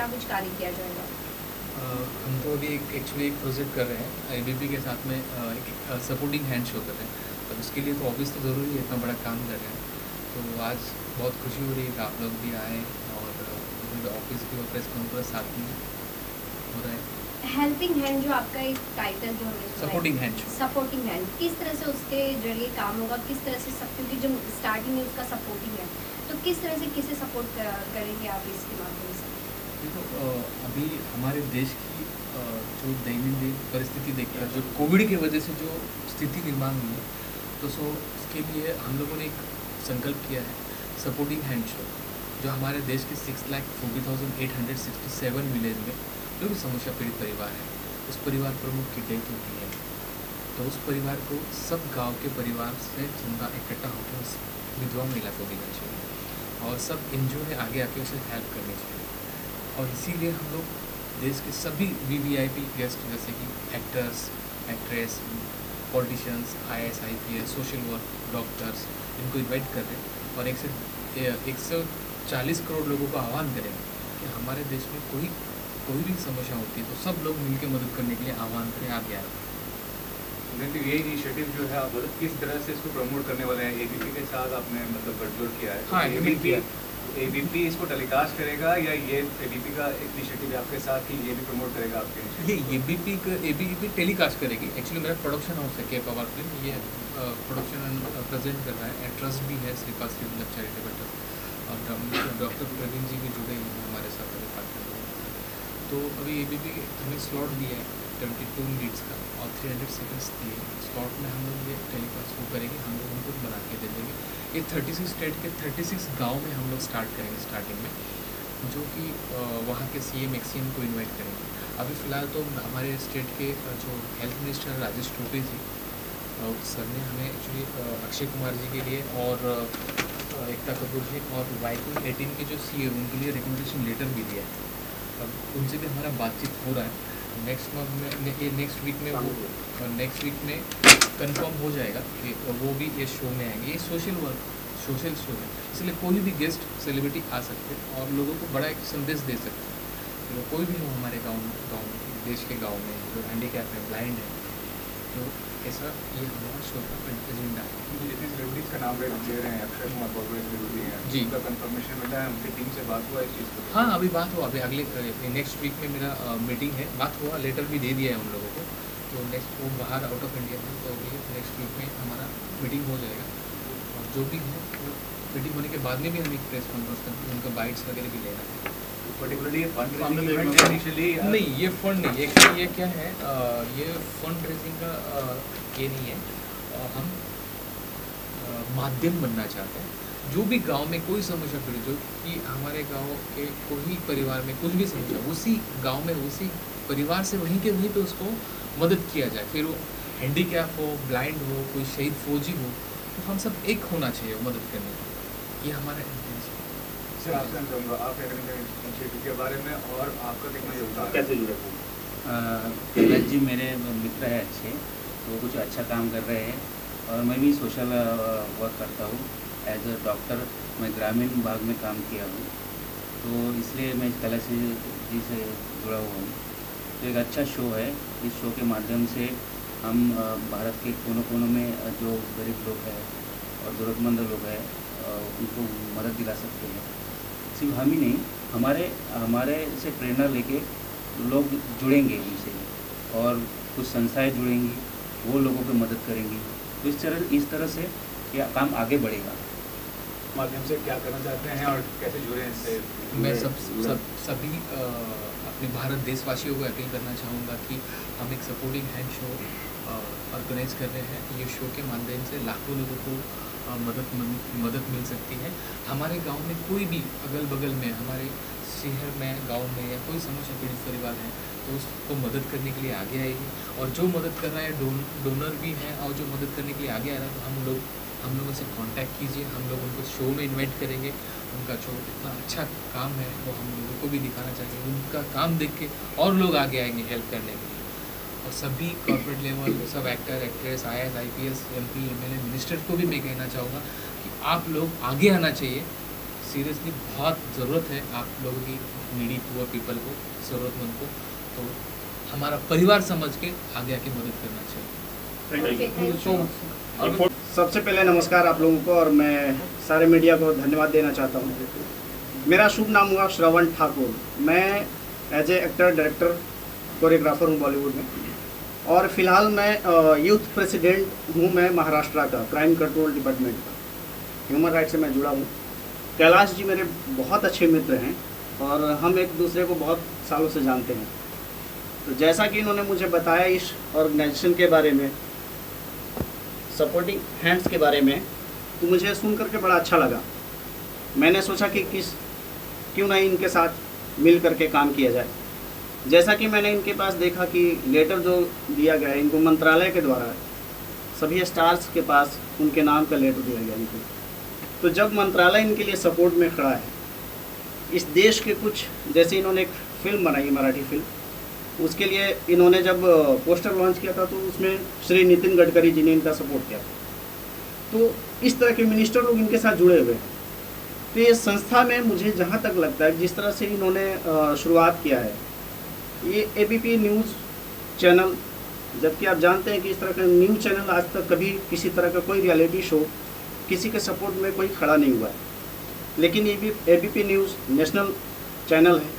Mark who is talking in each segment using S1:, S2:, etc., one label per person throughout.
S1: क्या कुछ कार्य किया जाएगा?
S2: हम तो अभी एक एक्चुअली एक प्रोजेक्ट कर रहे हैं ए के साथ में एक सपोर्टिंग हैंड शो कर रहे हैं। और उसके लिए तो ऑफ़िस तो ज़रूरी है इतना बड़ा काम कर रहे हैं। तो आज बहुत खुशी हो रही है कि आप लोग भी आए और ऑफ़िस की और प्रेस कॉन्फ्रेंस साथ में हो रहा है।
S1: हेल्पिंग हैंड जो आपका एक टाइटल जो हमने
S2: सपोर्टिंग हैंड
S1: सपोर्टिंग हैंड किस तरह से उसके ज़रिए काम होगा? किस तरह से सब क्योंकि जो स्टार्टिंग में उसका सपोर्टिंग है तो किस तरह से किसे सपोर्ट करेंगे आप इसके माध्यम से?
S2: देखो अभी हमारे देश की जो दैनंदिन परिस्थिति देखकर जो कोविड की वजह से जो स्थिति निर्माण हुई है तो सो उसके लिए हम लोगों ने एक संकल्प किया है सपोर्टिंग हैंड शो जो हमारे देश के six lakh forty thousand eight hundred sixty seven village में जो भी समस्या पीड़ित परिवार है, उस परिवार प्रमुख की डेथ होती है। तो उस परिवार को सब गाँव के परिवार से चंदा इकट्ठा होकर उस विधवा महिला को देना चाहिए और सब एन आगे आके उसे हेल्प करनी चाहिए। और इसीलिए हम लोग देश के सभी वी गेस्ट जैसे कि actors actress politicians I S I P S social work doctors इनको इन्वाइट कर रहे हैं और एक से एक सौ चालीस करोड़ लोगों को आह्वान करेंगे कि हमारे देश में कोई कोई भी समस्या होती है तो सब लोग मिलकर मदद करने के लिए आह्वान करें आगे आए।
S3: ये इनिशिएटिव जो है आप किस तरह से इसको प्रमोट करने वाले हैं? एबीपी के साथ आपने मतलब गठजोड़ किया है
S2: हाँ एबीपी
S3: एबीपी इसको टेलीकास्ट करेगा या ये एबीपी का एक इनिशिएटिव आपके साथ ही ये भी प्रमोट करेगा आपके
S2: ये एबीपी का एबीपी टेलीकास्ट करेगी। एक्चुअली मेरा प्रोडक्शन हाउस है के पावर फ़िल्म ये प्रोडक्शन प्रेजेंट कर रहा है। ट्रस्ट भी है श्री चैरिटेबल ट्रस्ट और डॉक्टर प्रवीण जी भी जुड़े हैं हमारे साथ तो अभी ए बी पी हमें स्लॉट दिया है ट्वेंटी टू मिनट्स का और थ्री हंड्रेड सेकेंड्स दिए स्लॉट में हम लोग ये टेलीकास्ट वो करेंगे हम लोग उनको बना के दे देंगे ये थर्टी सिक्स स्टेट के थर्टी सिक्स गाँव में हम लोग स्टार्ट करेंगे स्टार्टिंग में, जो कि वहाँ के सी एम एक्सी को इन्वाइट करेंगे। अभी फ़िलहाल तो हमारे स्टेट के जो health minister Rajesh Tope ji sir ने हमें एक्चुअली अक्षय कुमार जी के लिए और एकता कपूर जी और वाईकुल एटीन के जो सीए उनके लिए रिकमेंडेशन लेटर भी दिया है। अब उनसे भी हमारा बातचीत हो रहा है। नेक्स्ट मंथ में, ये नेक्स्ट वीक में वो नेक्स्ट वीक में कंफर्म हो जाएगा कि वो भी ये शो में आएँगे। ये सोशल वर्क सोशल शो है। इसलिए कोई भी गेस्ट सेलिब्रिटी आ सकते हैं और लोगों को बड़ा एक संदेश दे सकते हैं। तो कोई भी हो हमारे गाँव में गाँव देश के गाँव में जो हैंडीकैप है ब्लाइंड है तो ऐसा ये हमारा शो का एजेंडा है।
S3: का नाम ले रहे हैं अक्षय कुमार बहुत हैं।
S2: जी।
S3: का कंफर्मेशन मिला है उनकी टीम से बात हुआ इस चीज़ को।
S2: हाँ अभी बात हुआ अभी अगले नेक्स्ट वीक में मेरा मीटिंग है। बात हुआ लेटर भी दे दिया है उन लोगों को। तो नेक्स्ट वो बाहर आउट ऑफ़ इंडिया है तो अभी नेक्स्ट वीक में हमारा मीटिंग हो जाएगा। और जो भी है वो मीटिंग होने के बाद में भी हम एक प्रेस कॉन्फ्रेंस करके उनका बाइट्स वगैरह भी लेना है।
S3: पर्टिकुलरली फंड
S2: नहीं ये फंड नहीं एक्चुअली ये क्या है ये फंड रेजिंग का ये नहीं है। हम माध्यम बनना चाहते हैं। जो भी गाँव में कोई समस्या पीड़ित जो कि हमारे गाँव के कोई परिवार में कुछ भी समस्या उसी गाँव में उसी परिवार से वहीं के वहीं पे उसको मदद किया जाए फिर वो हैंडीकैप हो ब्लाइंड हो कोई शहीद फौजी हो तो हम सब एक होना चाहिए मदद करने के ये हमारा
S3: सर आपसे चाहूँगा आप के बारे में और आपका कितना योगदान कैसे
S4: जुड़े जी मेरे मित्र हैं अच्छे वो कुछ अच्छा काम कर रहे हैं और मैं भी सोशल वर्क करता हूँ। एज अ डॉक्टर मैं ग्रामीण भाग में काम किया हूँ। तो इसलिए मैं कला से जी से जुड़ा हुआ हूँ। तो एक अच्छा शो है। इस शो के माध्यम से हम भारत के कोनों कोनों में जो गरीब लोग हैं और ज़रूरतमंद लोग हैं उनको मदद दिला सकते हैं। सिर्फ़ हम ही नहीं, हमारे हमारे से प्रेरणा लेके लोग जुड़ेंगे उनसे और कुछ संस्थाएँ जुड़ेंगी, वो लोगों की मदद करेंगी। तो इस तरह इस तरह से यह काम आगे बढ़ेगा।
S3: माध्यम से क्या करना चाहते हैं और कैसे जुड़े हैं इससे?
S2: मैं सब सब, सभी अपने भारत देशवासियों को अपील करना चाहूँगा कि हम एक सपोर्टिंग हैंड शो ऑर्गेनाइज कर रहे हैं ये शो के माध्यम से लाखों लोगों को मदद मदद मिल सकती है। हमारे गाँव में कोई भी अगल बगल में, हमारे शहर में, गाँव में या कोई समस्या पीड़ित परिवार है तो उसको मदद करने के लिए आगे आएगी और जो मदद कर रहा है डोनर भी हैं और जो मदद करने के लिए आगे आ रहा है तो हम लोग हम लोगों से कांटेक्ट कीजिए हम लोग उनको शो में इनवाइट करेंगे। उनका जो इतना अच्छा काम है वो हम लोगों को भी दिखाना चाहिए उनका काम देख के और लोग आगे आएँगे हेल्प करने के लिए। और सभी कॉर्पोरेट लेवल सब actor actress I S I P S M P M L A minister को भी मैं कहना चाहूँगा कि आप लोग आगे आना चाहिए। सीरियसली बहुत ज़रूरत है आप लोगों की नीडी पुअर पीपल को ज़रूरतमंद को। तो हमारा परिवार समझ के आगे आके मदद करना चाहिए।
S1: ओके थैंक यू
S5: सबसे पहले नमस्कार आप लोगों को और मैं सारे मीडिया को धन्यवाद देना चाहता हूँ। मेरा शुभ नाम हुआ श्रवण ठाकुर। मैं as a actor director choreographer हूँ बॉलीवुड में। और फ़िलहाल मैं यूथ प्रेसिडेंट हूँ मैं महाराष्ट्र का क्राइम कंट्रोल डिपार्टमेंट का। ह्यूमन राइट से मैं जुड़ा हूँ। कैलाश जी मेरे बहुत अच्छे मित्र हैं और हम एक दूसरे को बहुत सालों से जानते हैं। तो जैसा कि इन्होंने मुझे बताया इस ऑर्गेनाइजेशन के बारे में सपोर्टिंग हैंड्स के बारे में। तो मुझे सुन करके बड़ा अच्छा लगा। मैंने सोचा कि किस, क्यों नहीं इनके साथ मिल करके काम किया जाए। जैसा कि मैंने इनके पास देखा कि लेटर जो दिया गया है, इनको मंत्रालय के द्वारा, सभी स्टार्स के पास उनके नाम का लेटर दिया गया इनको। तो जब मंत्रालय इनके लिए सपोर्ट में खड़ा है, इस देश के कुछ, जैसे इन्होंने एक फ़िल्म बनाई, मराठी फ़िल्म उसके लिए इन्होंने जब पोस्टर लॉन्च किया था तो उसमें श्री नितिन गडकरी जी ने इनका सपोर्ट किया था। तो इस तरह के मिनिस्टर लोग इनके साथ जुड़े हुए हैं। तो ये संस्था में मुझे जहाँ तक लगता है, जिस तरह से इन्होंने शुरुआत किया है, ये एबीपी न्यूज़ चैनल जबकि आप जानते हैं कि इस तरह का न्यूज़ चैनल आज तक कभी किसी तरह का कोई रियलिटी शो किसी के सपोर्ट में कोई खड़ा नहीं हुआ है। लेकिन ये भी एबीपी न्यूज़ नेशनल चैनल है।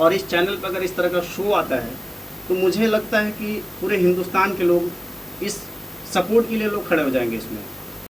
S5: और इस चैनल पर अगर इस तरह का शो आता है तो मुझे लगता है कि पूरे हिंदुस्तान के लोग इस सपोर्ट के लिए लोग खड़े हो जाएँगे इसमें।